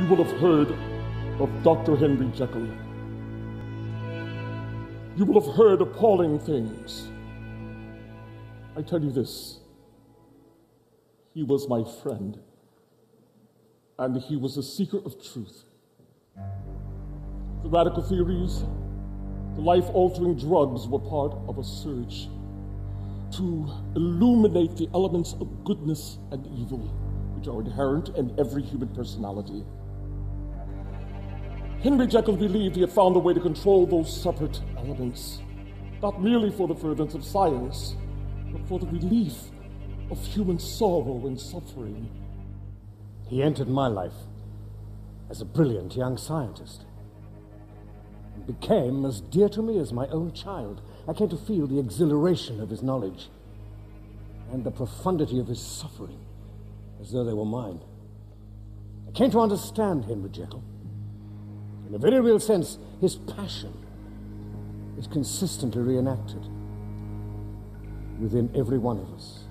You will have heard of Dr. Henry Jekyll. You will have heard appalling things. I tell you this he was my friend, and he was a seeker of truth. The radical theories, the life altering drugs were part of a search to illuminate the elements of goodness and evil which are inherent in every human personality. Henry Jekyll believed he had found a way to control those separate elements, not merely for the furtherance of science, but for the relief of human sorrow and suffering. He entered my life as a brilliant young scientist and became as dear to me as my own child. I came to feel the exhilaration of his knowledge and the profundity of his suffering as though they were mine. I came to understand Henry Jekyll. In a very real sense, his passion is consistently reenacted within every one of us.